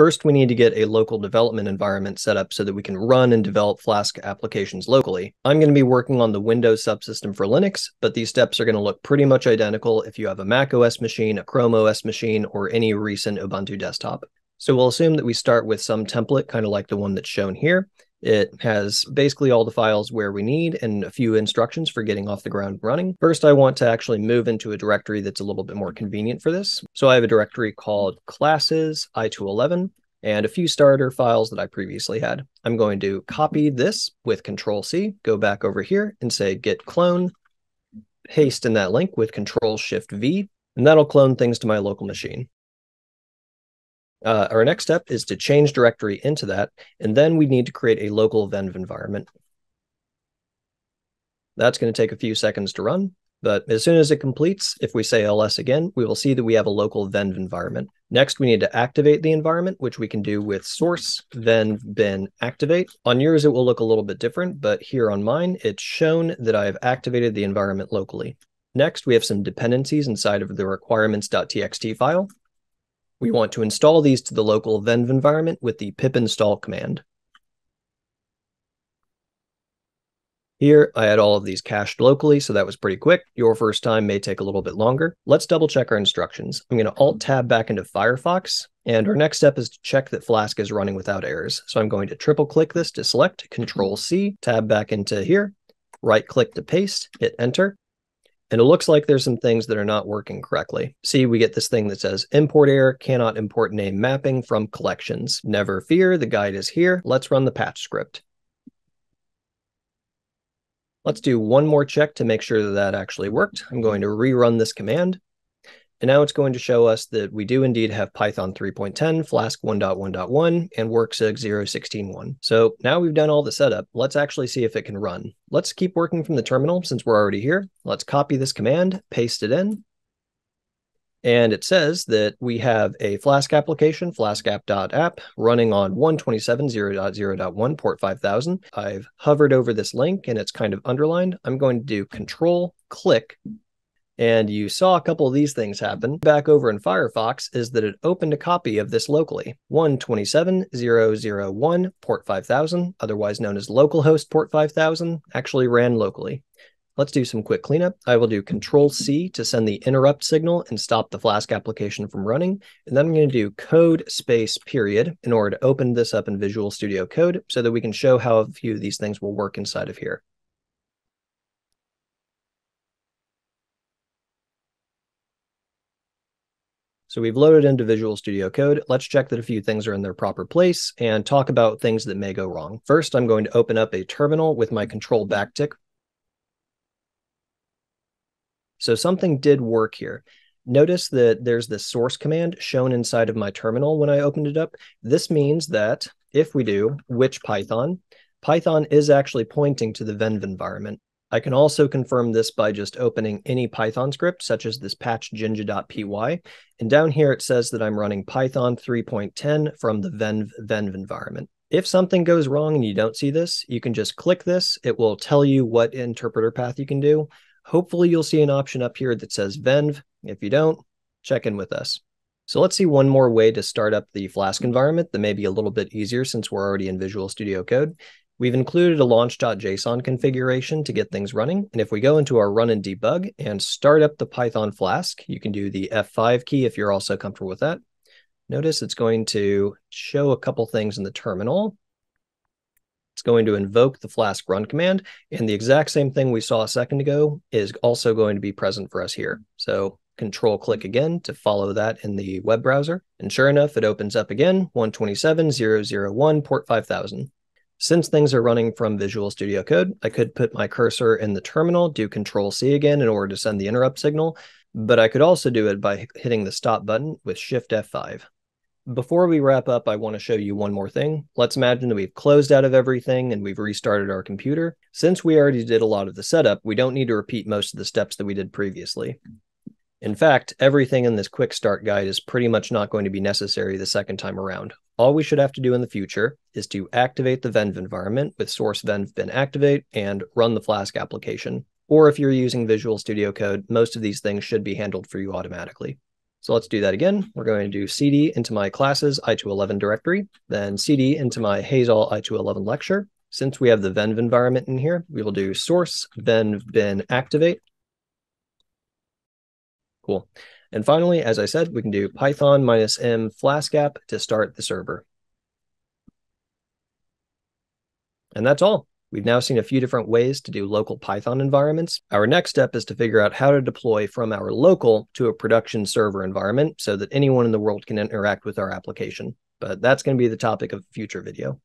First, we need to get a local development environment set up so that we can run and develop Flask applications locally. I'm going to be working on the Windows subsystem for Linux, but these steps are going to look pretty much identical if you have a Mac OS machine, a Chrome OS machine, or any recent Ubuntu desktop. So we'll assume that we start with some template, kind of like the one that's shown here. It has basically all the files where we need and a few instructions for getting off the ground running. First, I want to actually move into a directory that's a little bit more convenient for this. So I have a directory called classes i211 and a few starter files that I previously had. I'm going to copy this with control C, go back over here and say git clone, paste in that link with control shift V, and that'll clone things to my local machine. Uh, our next step is to change directory into that, and then we need to create a local venv environment. That's going to take a few seconds to run, but as soon as it completes, if we say ls again, we will see that we have a local venv environment. Next, we need to activate the environment, which we can do with source venv bin activate. On yours, it will look a little bit different, but here on mine, it's shown that I have activated the environment locally. Next, we have some dependencies inside of the requirements.txt file. We want to install these to the local venv environment with the pip install command. Here, I had all of these cached locally, so that was pretty quick. Your first time may take a little bit longer. Let's double check our instructions. I'm going to Alt-Tab back into Firefox, and our next step is to check that Flask is running without errors. So I'm going to triple-click this to select, Control-C, tab back into here, right-click to paste, hit Enter, and it looks like there's some things that are not working correctly. See, we get this thing that says import error, cannot import name mapping from collections. Never fear, the guide is here. Let's run the patch script. Let's do one more check to make sure that that actually worked. I'm going to rerun this command. And now it's going to show us that we do indeed have Python 3.10, Flask 1.1.1, and Werkzeug 0.16.1. So now we've done all the setup. Let's actually see if it can run. Let's keep working from the terminal since we're already here. Let's copy this command, paste it in. And it says that we have a Flask application, Flask flaskapp.app, running on 127.0.0.1 port 5000. I've hovered over this link and it's kind of underlined. I'm going to do control click and you saw a couple of these things happen back over in Firefox is that it opened a copy of this locally. 127.0.0.1 port 5000, otherwise known as localhost port 5000, actually ran locally. Let's do some quick cleanup. I will do Control C to send the interrupt signal and stop the Flask application from running. And then I'm going to do code space period in order to open this up in Visual Studio Code so that we can show how a few of these things will work inside of here. So we've loaded into Visual Studio Code. Let's check that a few things are in their proper place and talk about things that may go wrong. First, I'm going to open up a terminal with my control backtick. So something did work here. Notice that there's this source command shown inside of my terminal when I opened it up. This means that if we do which Python, Python is actually pointing to the venv environment. I can also confirm this by just opening any Python script, such as this patch jinja.py. And down here, it says that I'm running Python 3.10 from the venv, venv environment. If something goes wrong and you don't see this, you can just click this. It will tell you what interpreter path you can do. Hopefully you'll see an option up here that says venv. If you don't, check in with us. So let's see one more way to start up the Flask environment that may be a little bit easier since we're already in Visual Studio Code. We've included a launch.json configuration to get things running. And if we go into our run and debug and start up the Python Flask, you can do the F5 key if you're also comfortable with that. Notice it's going to show a couple things in the terminal. It's going to invoke the Flask run command. And the exact same thing we saw a second ago is also going to be present for us here. So control click again to follow that in the web browser. And sure enough, it opens up again, 127.0.0.1 port 5000. Since things are running from Visual Studio Code, I could put my cursor in the terminal, do Control C again in order to send the interrupt signal, but I could also do it by hitting the stop button with Shift F5. Before we wrap up, I want to show you one more thing. Let's imagine that we've closed out of everything and we've restarted our computer. Since we already did a lot of the setup, we don't need to repeat most of the steps that we did previously. In fact, everything in this quick start guide is pretty much not going to be necessary the second time around. All we should have to do in the future is to activate the venv environment with source venv bin activate and run the Flask application. Or if you're using Visual Studio Code, most of these things should be handled for you automatically. So let's do that again. We're going to do cd into my classes i211 directory, then cd into my Hazel i211 lecture. Since we have the venv environment in here, we will do source venv bin activate. Cool. And finally, as I said, we can do python minus m flask app to start the server. And that's all. We've now seen a few different ways to do local Python environments. Our next step is to figure out how to deploy from our local to a production server environment so that anyone in the world can interact with our application. But that's going to be the topic of a future video.